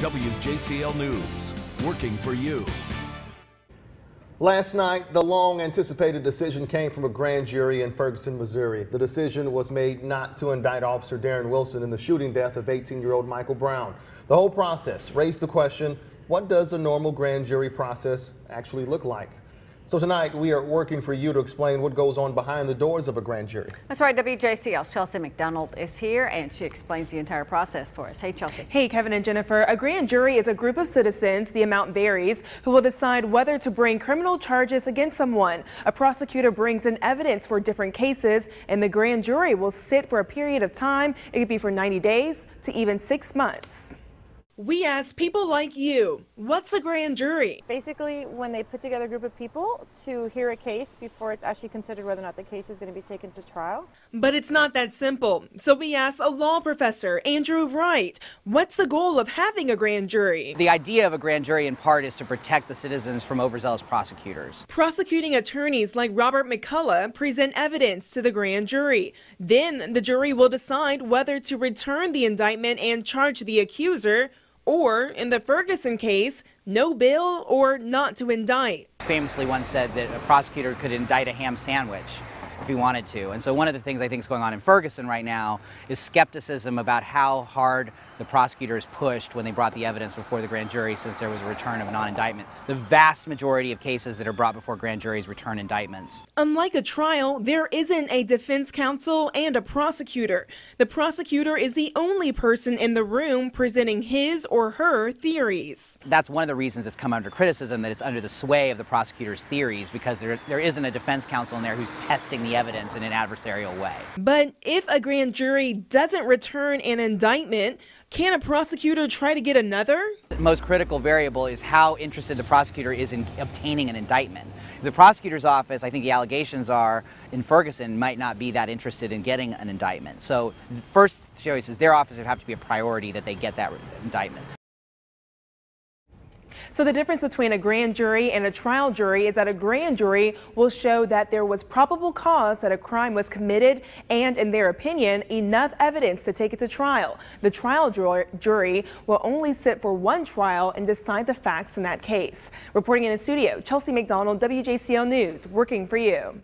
WJCL News, working for you. Last night, the long anticipated decision came from a grand jury in Ferguson, Missouri. The decision was made not to indict Officer Darren Wilson in the shooting death of 18 year old Michael Brown. The whole process raised the question what does a normal grand jury process actually look like? So tonight we are working for you to explain what goes on behind the doors of a grand jury. That's right. WJCL's Chelsea McDonald is here and she explains the entire process for us. Hey, Chelsea. Hey, Kevin and Jennifer. A grand jury is a group of citizens, the amount varies, who will decide whether to bring criminal charges against someone. A prosecutor brings in evidence for different cases and the grand jury will sit for a period of time. It could be for 90 days to even six months. We ask people like you, what's a grand jury? Basically, when they put together a group of people to hear a case before it's actually considered whether or not the case is going to be taken to trial. But it's not that simple. So we asked a law professor, Andrew Wright, what's the goal of having a grand jury? The idea of a grand jury, in part, is to protect the citizens from overzealous prosecutors. Prosecuting attorneys like Robert McCulloch present evidence to the grand jury. Then the jury will decide whether to return the indictment and charge the accuser or, in the Ferguson case, no bail or not to indict. Famously once said that a prosecutor could indict a ham sandwich if he wanted to. And so one of the things I think is going on in Ferguson right now is skepticism about how hard the prosecutors pushed when they brought the evidence before the grand jury since there was a return of non-indictment. The vast majority of cases that are brought before grand juries return indictments. Unlike a trial, there isn't a defense counsel and a prosecutor. The prosecutor is the only person in the room presenting his or her theories. That's one of the reasons it's come under criticism that it's under the sway of the prosecutor's theories because there, there isn't a defense counsel in there who's testing the evidence in an adversarial way. But if a grand jury doesn't return an indictment, can a prosecutor try to get another? The most critical variable is how interested the prosecutor is in obtaining an indictment. The prosecutor's office, I think the allegations are, in Ferguson, might not be that interested in getting an indictment. So the first choice is their office would have to be a priority that they get that indictment. So the difference between a grand jury and a trial jury is that a grand jury will show that there was probable cause that a crime was committed and, in their opinion, enough evidence to take it to trial. The trial jury will only sit for one trial and decide the facts in that case. Reporting in the studio, Chelsea McDonald, WJCL News, working for you.